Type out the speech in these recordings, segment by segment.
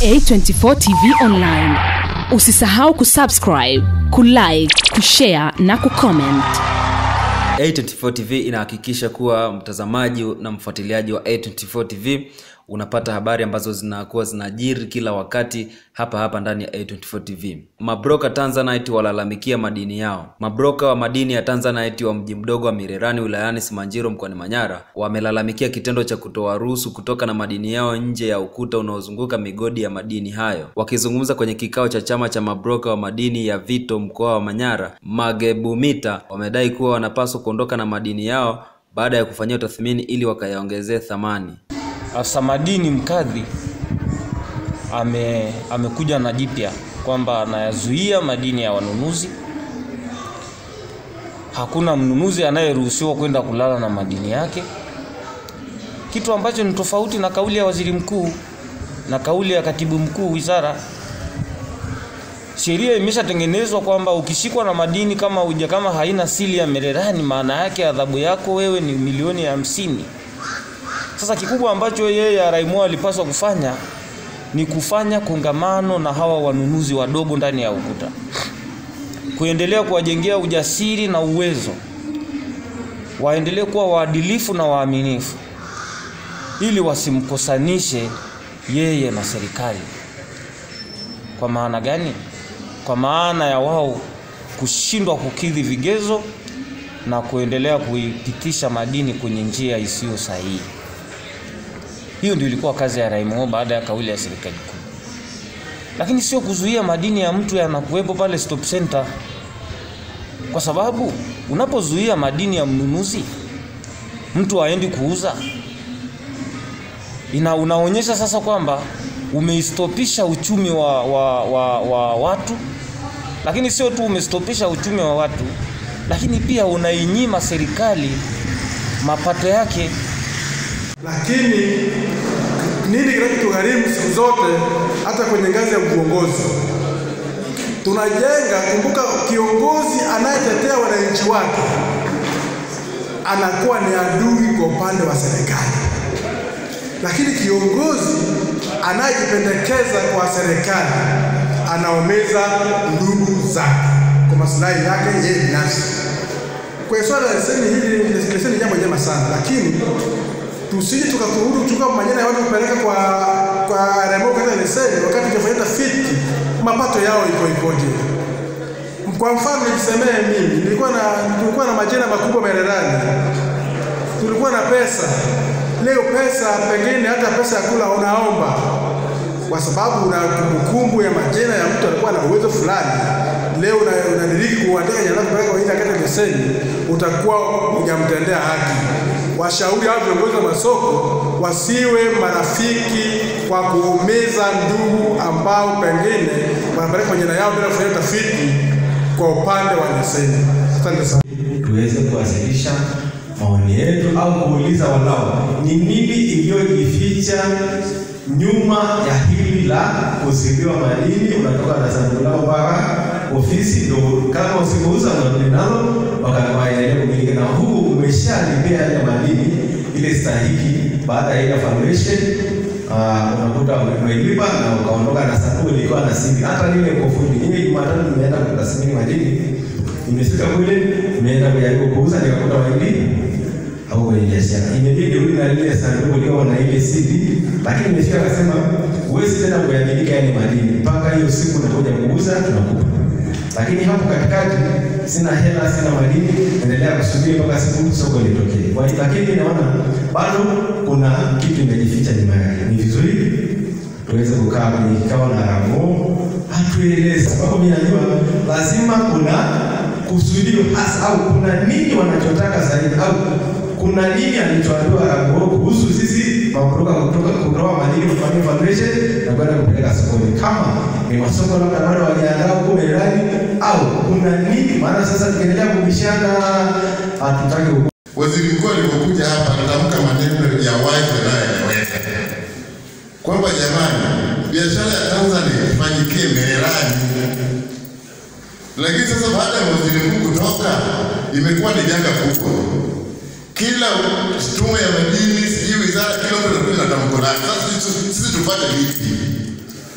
A24 TV Online. Usisahau kusubscribe, kulike, kushare na kucomment. A24 TV inahakikisha kuwa mtazamaji na mfuatiliaji wa A24 TV unapata habari ambazo zinakuwa zinajiri kila wakati hapa hapa ndani ya A24 TV. Mabroka Tanzanite walalamikia madini yao. Mabroka wa madini ya Tanzanite wa mji mdogo wa Mirerani wilayani Simanjiro mkoani Manyara wamelalamikia kitendo cha kutoa ruhusu kutoka na madini yao nje ya ukuta unaozunguka migodi ya madini hayo. Wakizungumza kwenye kikao cha chama cha mabroka wa madini ya Vito mkoa wa Manyara, Magebumita wamedai kuwa wanapaswa kuondoka na madini yao baada ya kufanyia tathmini ili wakayaongezee thamani. Afisa madini mkadhi ame, amekuja na jipya kwamba anayazuia madini ya wanunuzi. Hakuna mnunuzi anayeruhusiwa kwenda kulala na madini yake, kitu ambacho ni tofauti na kauli ya waziri mkuu na kauli ya katibu mkuu wizara. Sheria imeshatengenezwa kwamba ukishikwa na madini kama uja kama haina sili ya Mererani, maana yake adhabu yako wewe ni milioni hamsini. Sasa kikubwa ambacho yeye Raimo alipaswa kufanya ni kufanya kongamano na hawa wanunuzi wadogo ndani ya ukuta, kuendelea kuwajengea ujasiri na uwezo, waendelee kuwa waadilifu na waaminifu, ili wasimkosanishe yeye na serikali. Kwa maana gani? Kwa maana ya wao kushindwa kukidhi vigezo na kuendelea kuipitisha madini kwenye njia isiyo sahihi. Hiyo ndio ilikuwa kazi ya Raimo baada ya kauli ya serikali kuu, lakini sio kuzuia madini ya mtu yanakuwepo pale stop center, kwa sababu unapozuia madini ya mnunuzi, mtu aendi kuuza, ina unaonyesha sasa kwamba umeistopisha uchumi wa, wa, wa, wa watu, lakini sio tu umestopisha uchumi wa watu, lakini pia unainyima serikali mapato yake. Lakini nini kinachotugharimu siku zote, hata kwenye ngazi ya uongozi tunajenga. Kumbuka, kiongozi anayetetea wananchi wake anakuwa ni adui kwa upande wa serikali, lakini kiongozi anayejipendekeza kwa serikali anaomeza ndugu zake kwa maslahi yake yeye binafsi. Kwa swala la leseni hili, leseni ni jambo jema sana, lakini tusije tukakurudu kuchukua majina ya watu kupeleka kwa kwa Remo kwa leseni wakati tujafanya tafiti mapato yao iko ikoje. Kwa mfano nisemee mimi, nilikuwa na tulikuwa na majina makubwa Mererani, tulikuwa na pesa. Leo pesa pengine hata pesa ya kula unaomba, kwa sababu una kumbukumbu ya majina ya mtu alikuwa na uwezo fulani. Leo una- unadiriki kuandika jina lako kupeleka kwa ile leseni, utakuwa hujamtendea haki washauri hao viongozi wa masoko wasiwe marafiki kwa kuumiza ndugu ambao pengine wanapeleka majina yao bila kufanya tafiti kwa upande wa leseni. Asante sana. tuweze kuwasilisha maoni yetu au kuuliza walau ni nini iliyojificha nyuma ya hili la kuzidiwa madini, unatoka na sanduku lao mpaka ofisi, ndio kama usipouza nalo wakaendelea kumiliki, na huku umeshalipia yale madini ile stahiki baada ya ile foundation Uh, unakuta umelipa na ukaondoka na sanduku ilikuwa na simi. Hata lile kofundi ile Jumatatu nimeenda kutasimini madini nimefika kule, nimeenda kujaribu kuuza, nikakuta waindi au kwenye biashara, imebidi rudi na lile sanduku ile na ile CD, lakini nimefika akasema huwezi tena kuyamiliki yale madini mpaka hiyo siku unakuja kuuza, tunakupa. Lakini hapo katikati sina hela, sina madini, endelea kusubiri mpaka siku soko litokee. Kwa lakini naona bado kuna kitu imejificha nyuma yake. Ni vizuri tuweze kukaa kwenye kikao na Ramo atueleze, sababu mimi najua lazima kuna kusudio hasa au kuna nini wanachotaka zaidi au kuna nini alichoambiwa Rago kuhusu sisi makutoka kutoka kutoa madini kufanya foundation na kwenda kupeleka sokoni, kama ni masoko labda bado waliandaa huko Merani au kuna nini? Maana sasa tukiendelea kubishana hatutaki Waziri mkuu alipokuja hapa alitamka maneno ya wazi yanayoeleweka kwamba jamani, biashara ya Tanzania ifanyikie Mererani. Lakini sasa baada ya waziri mkuu kutoka, imekuwa ni janga kubwa. Kila tume ya madini, sijui wizara, kila mtu anakuja na tamko lake. Sasa sisi- tupate vipi?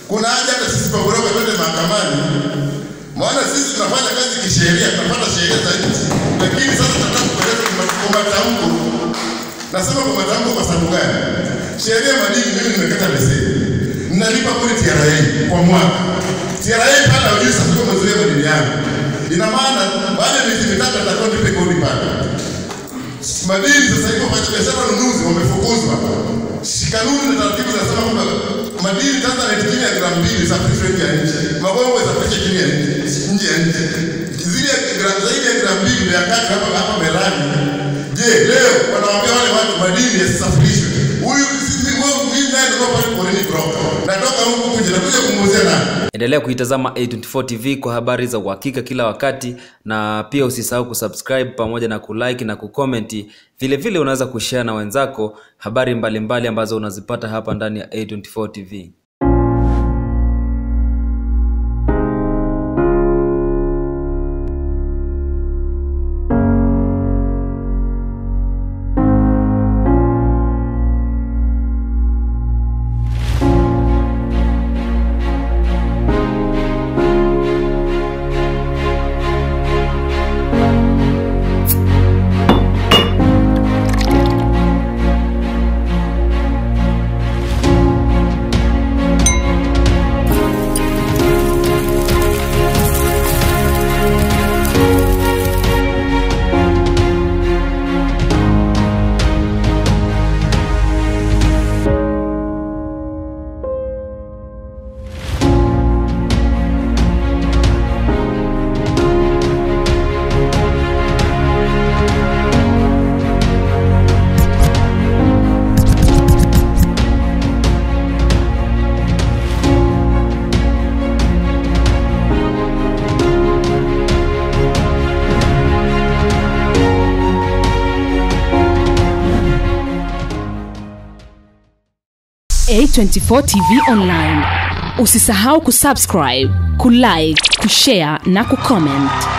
kuna haja hata sisi pagoroka twende mahakamani, maana sisi tunafanya kazi kisheria, tunapata sheria za nchi, lakini sasa tunataka kupeleka kwa- matamko. Nasema kwa matamko kwa sababu gani? Sheria madini, mimi nimekata leseni, ninalipa kodi TRA kwa mwaka. TRA yangu, ina maana baada ya miezi mitatu atakuwa nipe kodi pale madini sasa hivi wafanyabiashara wanunuzi wamefukuzwa. Kanuni na taratibu zinasema kwamba madini Tanzanite chini ya gramu mbili za nje ya nchi, magongo isafirishwe chini ya nje ya nchi. Zile zaidi ya gramu mbili ya kati hapa hapa Merani. Je, leo wanawaambia wale watu madini yasisafirishwe? Huyu mimi ndio pale porini broker, natoka huku kuja nakuja kumuuzia nani? Endelea kuitazama a24 tv kwa habari za uhakika kila wakati na pia usisahau kusubscribe pamoja na kulike na kukomenti vile vile unaweza kushare na wenzako habari mbalimbali mbali ambazo unazipata hapa ndani ya a24 tv A24 TV Online. Usisahau kusubscribe, kulike, kushare na kucomment.